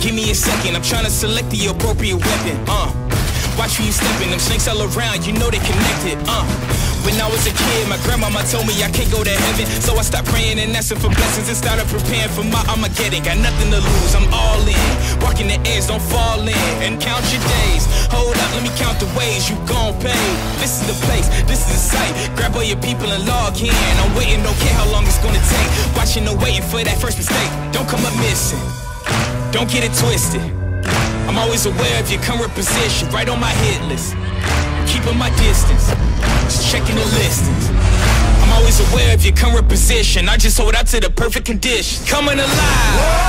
Give me a second, I'm trying to select the appropriate weapon. Uh, watch who you stepping, them snakes all around, you know they connected. Uh, when I was a kid, my grandmama told me I can't go to heaven. So I stopped praying and asking for blessings and started preparing for my Armageddon. Got nothing to lose, I'm all in. Walking the edge, don't fall in. And count your days. Hold up, let me count the ways you gon' pay. This is the place, this is the site. Grab all your people and log in. I'm waiting, don't care how long it's gonna take. Watching and waiting for that first mistake. Don't come up missing. Don't get it twisted. I'm always aware of your current position, right on my hit list. Keeping my distance, just checking the listings. I'm always aware of your current position. I just hold out to the perfect condition. Coming alive.